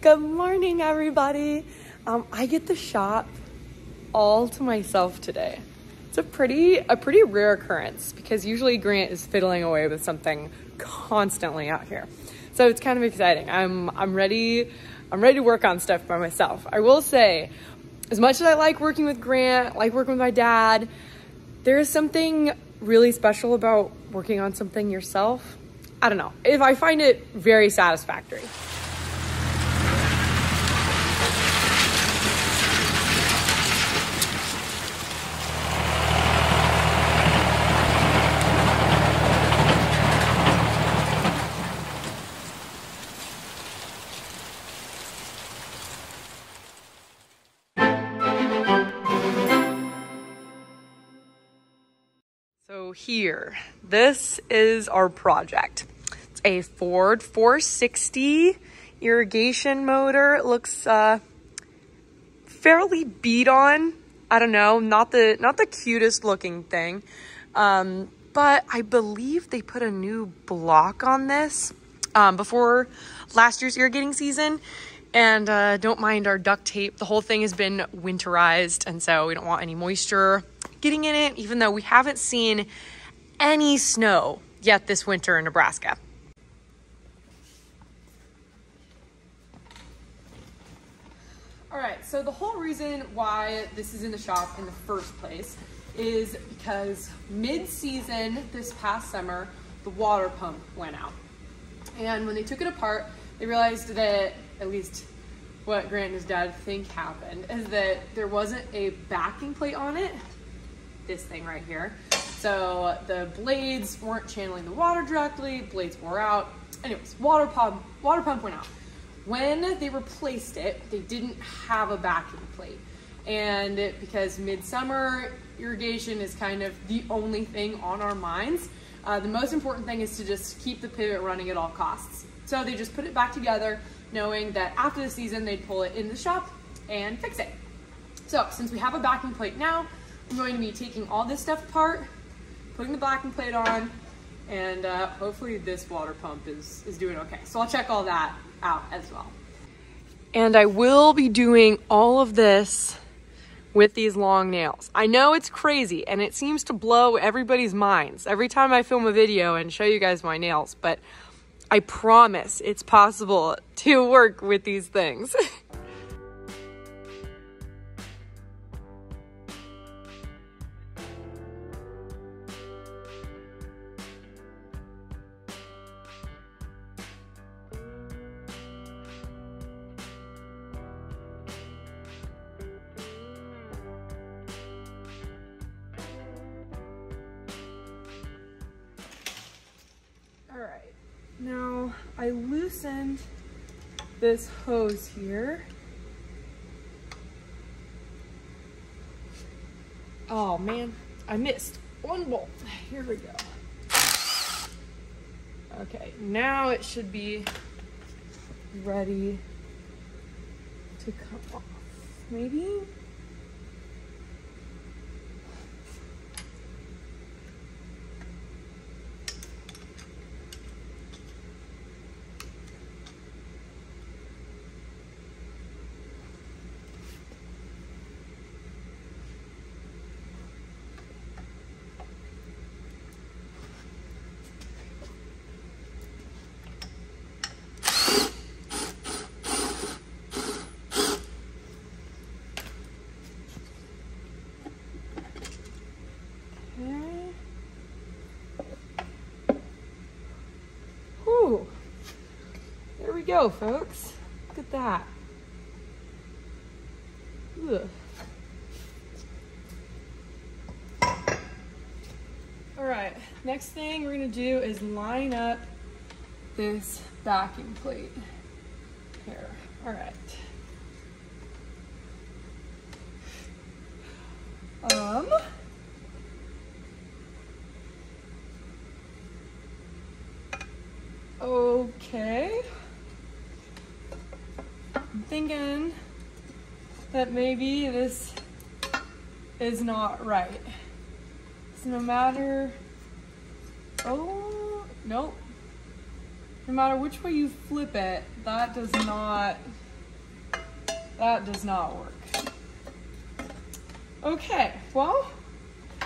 Good morning, everybody. Um, I get the shop all to myself today. It's a pretty a pretty rare occurrence because usually Grant is fiddling away with something constantly out here. So it's kind of exciting. I'm I'm ready I'm ready to work on stuff by myself. I will say, as much as I like working with Grant, like working with my dad, there is something really special about working on something yourself. I don't know. If I find it very satisfactory. Here, this is our project. It's a Ford 460 irrigation motor. It looks uh, fairly beat on. I don't know, not the not the cutest looking thing. Um, but I believe they put a new block on this um, before last year's irrigating season. And uh, don't mind our duct tape. The whole thing has been winterized, and so we don't want any moisture getting in it, even though we haven't seen any snow yet this winter in Nebraska. All right, so the whole reason why this is in the shop in the first place is because mid-season this past summer, the water pump went out. And when they took it apart, they realized that, at least what Grant and his dad think happened, is that there wasn't a backing plate on it this thing right here. So the blades weren't channeling the water directly, blades wore out. Anyways, water pump, water pump went out. When they replaced it, they didn't have a backing plate. And because midsummer irrigation is kind of the only thing on our minds, uh, the most important thing is to just keep the pivot running at all costs. So they just put it back together, knowing that after the season, they'd pull it in the shop and fix it. So since we have a backing plate now, I'm going to be taking all this stuff apart, putting the backing plate on, and uh, hopefully this water pump is, is doing okay. So I'll check all that out as well. And I will be doing all of this with these long nails. I know it's crazy and it seems to blow everybody's minds every time I film a video and show you guys my nails, but I promise it's possible to work with these things. now I loosened this hose here. Oh man, I missed one bolt. Here we go. Okay, now it should be ready to come off. Maybe? Okay. Whew. There we go, folks. Look at that. Ugh. All right, next thing we're gonna do is line up this backing plate here. All right. Um, okay. Thinking that maybe this is not right. So no matter, oh, nope. No matter which way you flip it, that does not That does not work. Okay, well,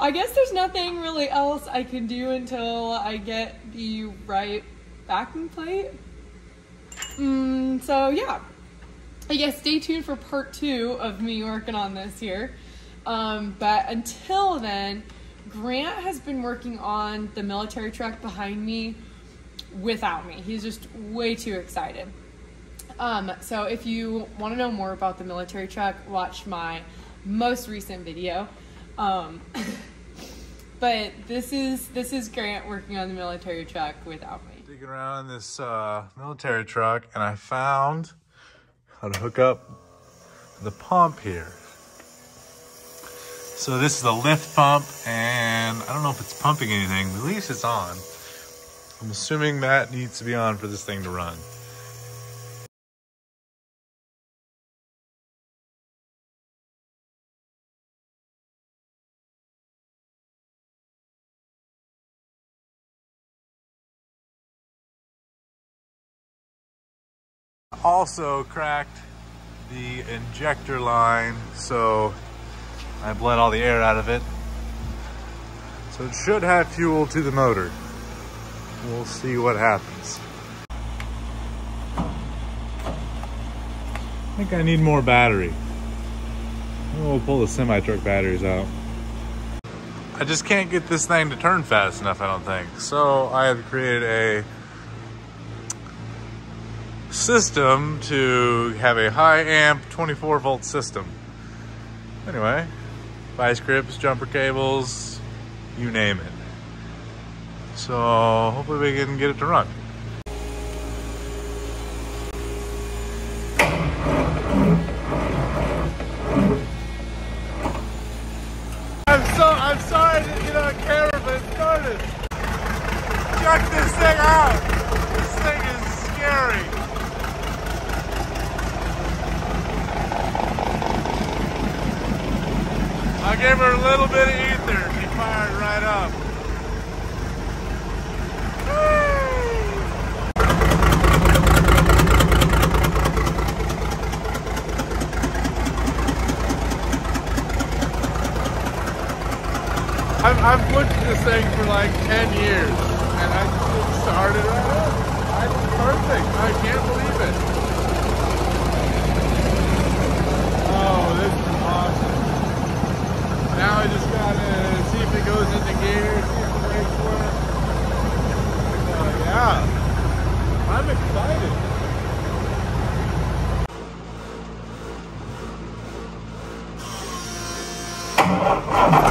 I guess there's nothing really else I can do until I get the right backing plate. Mm, so yeah, I guess stay tuned for part two of me working on this here. Um, but until then, Grant has been working on the military truck behind me without me. He's just way too excited. Um, so if you want to know more about the military truck, watch my most recent video. Um, but this is this is Grant working on the military truck without me. Digging around in this uh, military truck, and I found how to hook up the pump here. So this is the lift pump, and I don't know if it's pumping anything. At least it's on. I'm assuming that needs to be on for this thing to run. Also cracked the injector line, so I bled all the air out of it. So it should have fuel to the motor. We'll see what happens. I think I need more battery. We'll pull the semi-truck batteries out. I just can't get this thing to turn fast enough, I don't think. So I have created a system to have a high amp 24 volt system. Anyway, vice grips, jumper cables, you name it. So hopefully we can get it to run. I'm so I'm sorry to get on camera, but it started. Check this thing out. This thing is scary. I gave her a little bit of ether. She fired right up. I've, I've looked at this thing for like 10 years and I just started right up. It's perfect. I can't believe it. Oh, this is awesome. Now I just gotta see if it goes into gear, see if the brakes work. Uh, yeah, I'm excited. Yes.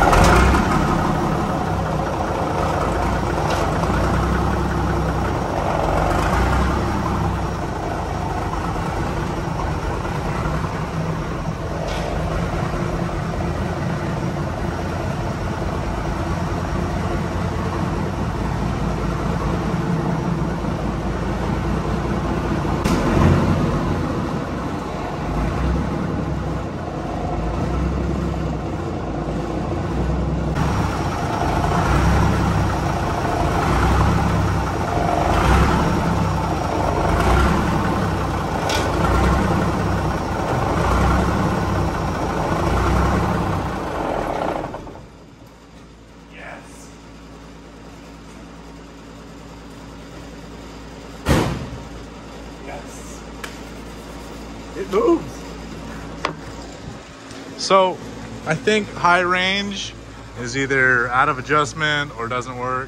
So, I think high range is either out of adjustment or doesn't work.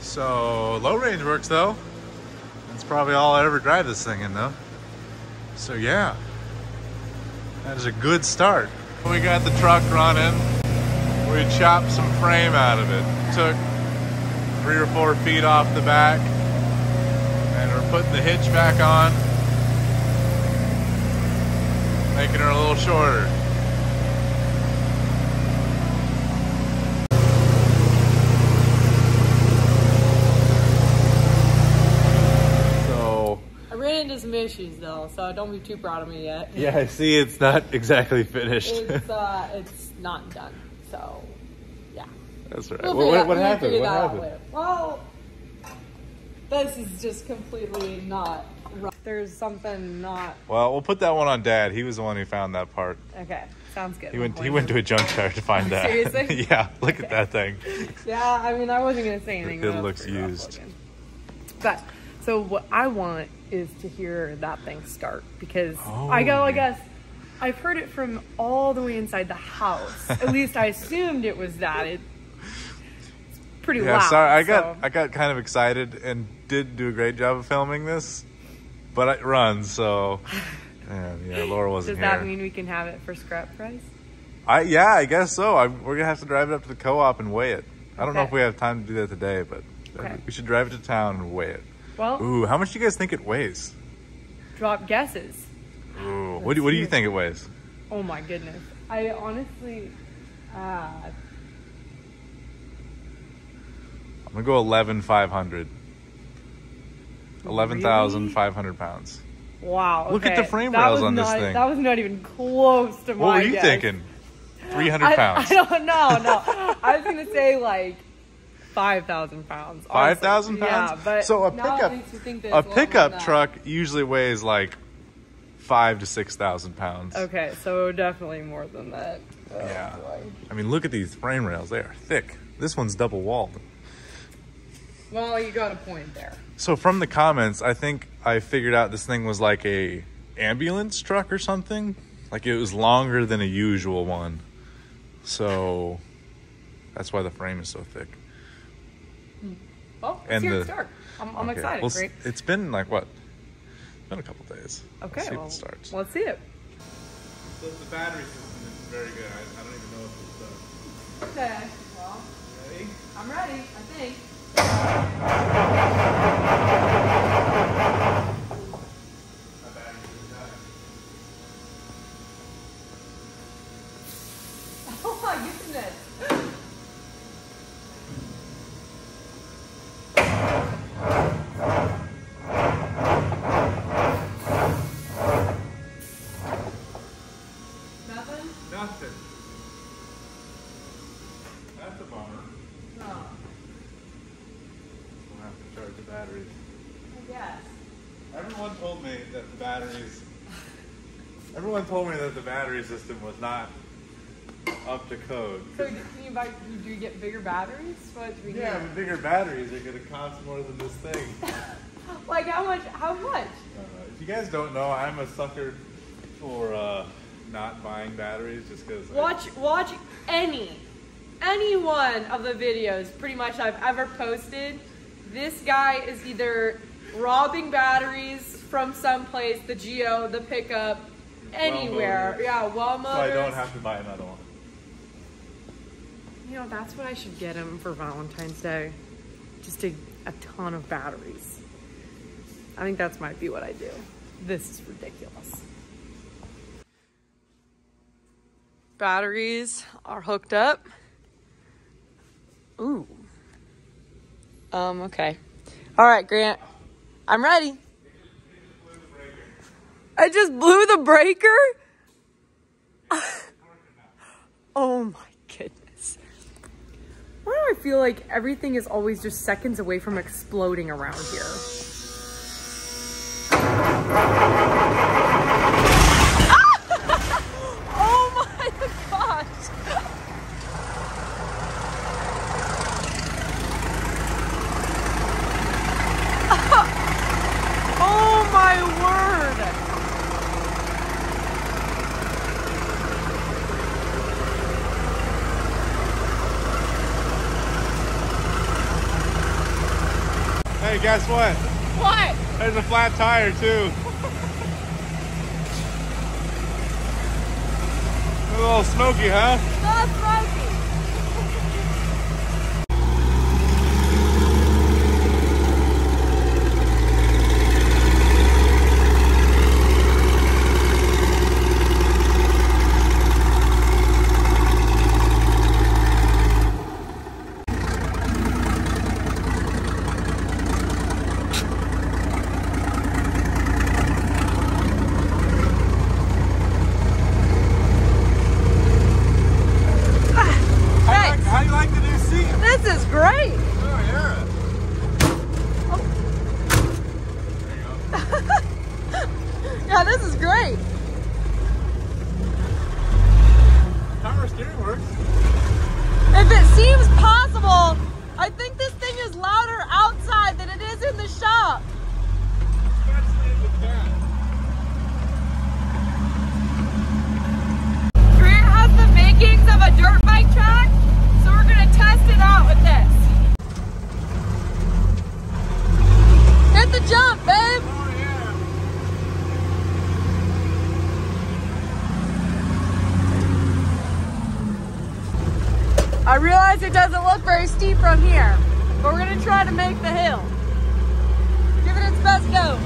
So, low range works though. That's probably all I ever drive this thing in though. So, yeah. That is a good start. We got the truck running. We chopped some frame out of it. Took three or four feet off the back. And we're putting the hitch back on. Making her a little shorter. So, I ran into some issues though, so don't be too proud of me yet. yeah, I see it's not exactly finished. It's uh, it's not done. So, yeah. That's right. We'll what what, what happened? What happened? Well, This is just completely not right. There's something not Well, we'll put that one on Dad. He was the one who found that part. okay. Sounds good. He went. He went to a junkyard to find that. Seriously? yeah. Look at that thing. Yeah, I mean, I wasn't gonna say anything. It looks used. But so what I want is to hear that thing start because I oh, go. I Oh. guess I've heard it from all the way inside the house. At least I assumed it was that. It, it's pretty Yeah. loud. Sorry, I got. so- I got kind of excited and did do a great job of filming this, but it runs so. And yeah, Laura wasn't Does that here. mean we can have it for scrap price? I yeah, I guess so. I, we're gonna have to drive it up to the co-op and weigh it. I don't know if we have time to do that today, but uh, Okay. we should drive it to town and weigh it. Well, Ooh, how much do you guys think it weighs? drop guesses. Ooh, what do, what do you think it weighs? Oh my goodness. I honestly, uh, I'm gonna go eleven five hundred. Eleven thousand five hundred pounds. wow. Look at the frame That rails was on this not- thing. That was not even close to my What were you guess. thinking? Three hundred I, pounds. I don't know. No, I was gonna say like five thousand pounds. Five thousand pounds. Yeah, but so a pickup, makes me think that a it's lot more pickup truck usually weighs like five to six thousand pounds. Okay, so definitely more than that. Oh, Yeah. boy. I mean, look at these frame rails. They are thick. This one's double walled. Well, you got a point there. So from the comments, I think I figured out this thing was like a ambulance truck or something. Like it was longer than a usual one. So that's why the frame is so thick. Well, let's And hear the- it start. I'm, I'm Okay, excited. well, s- Great. It's been like what? It's been a couple days. Okay, Let's see well, if it starts. let's see it. So the battery system is very good. I, I don't even know what this does. Okay. Well, Ready? I'm ready. I think. Charge the batteries. Yes. Everyone told me that the batteries. Everyone told me that the battery system was not up to code. So do- can you buy? Do you get bigger batteries? What do we Yeah, get? bigger batteries are gonna cost more than this thing. Like how much? How much? Uh, if you guys don't know, I'm a sucker for uh, not buying batteries just because. Watch watch any any one of the videos pretty much I've ever posted. This guy is either robbing batteries from someplace, the Geo, the pickup, anywhere. Motors. yeah, well so motors. I don't have to buy another one. You know, that's what I should get him for Valentine's Day. Just a, a ton of batteries. I think that's might be what I do. This is ridiculous. Batteries are hooked up. Ooh. Um, okay. All right, Grant. I'm ready. I just blew the breaker? oh my goodness. Why do I feel like everything is always just seconds away from exploding around here? oh my gosh! Oh my word! Hey, guess what? What? There's a flat tire too. a little smoky, huh? Realize it doesn't look very steep from here, but we're gonna try to make the hill. Give it its best go.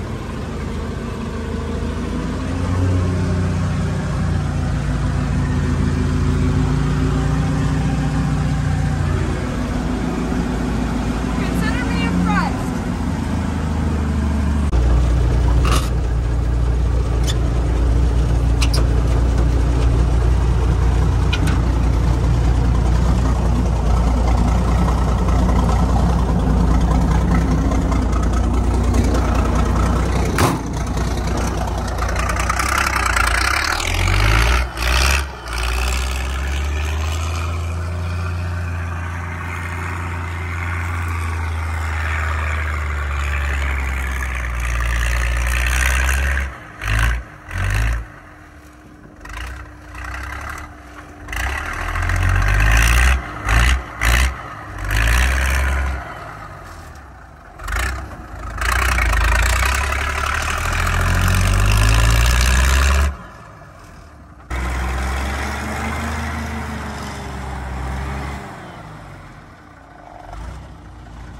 Consider me impressed.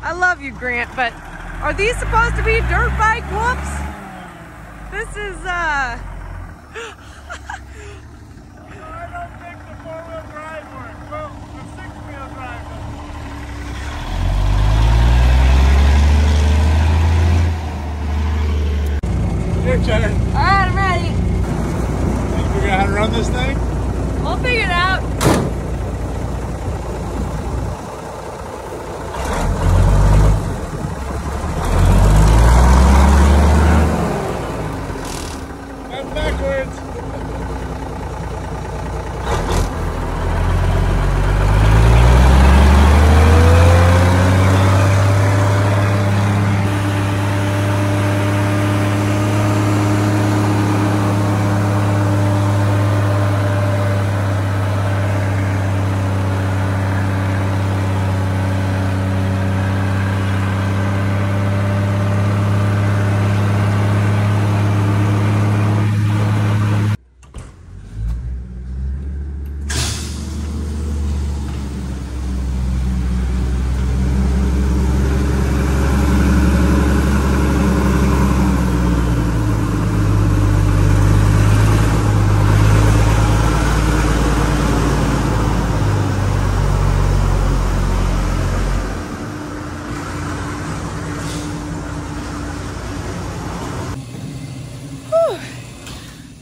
I love you, Grant, but are these supposed to be dirt bike whoops? This is, uh, I don't think the four-wheel drive works. Well, the six-wheel drive doesn't. Here, Cheddar. all right, I'm ready. Think you figure out how to run this thing? We'll figure it out. That's backwards.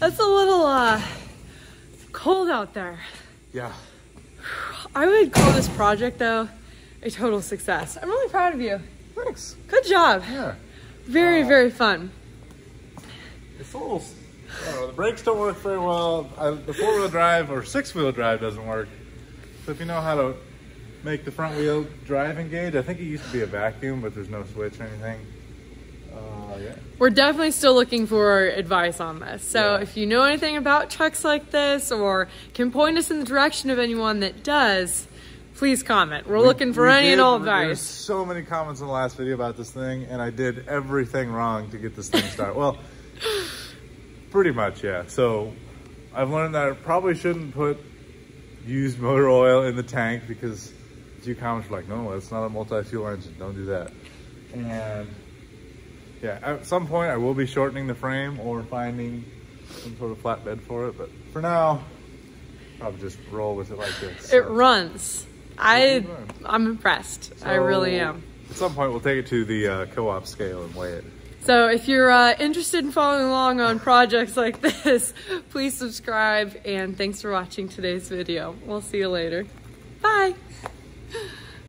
That's a little, uh, cold out there. Yeah. I would call this project, though, a total success. I'm really proud of you. Thanks. Good job. Yeah. Very, very fun. It's a little. I don't know, the brakes don't work very well. I, the four wheel drive or six wheel drive doesn't work. So if you know how to make the front wheel drive engage, I think it used to be a vacuum, but there's no switch or anything. Uh, yeah. We're definitely still looking for advice on this. So Yeah. if you know anything about trucks like this or can point us in the direction of anyone that does, please comment. We're looking for We any and did- all There's advice. so many comments in the last video about this thing, and I did everything wrong to get this thing started. well, pretty much, yeah. So I've learned that I probably shouldn't put used motor oil in the tank because a few comments were like, no, it's not a multi-fuel engine. Don't do that. And yeah, at some point I will be shortening the frame or finding some sort of flatbed for it. But for now, probably just roll with it like this. It So- runs. I I'm impressed. I really am. At some point, we'll take it to the uh, co-op scale and weigh it. So if you're uh, interested in following along on projects like this, please subscribe and thanks for watching today's video. We'll see you later. Bye.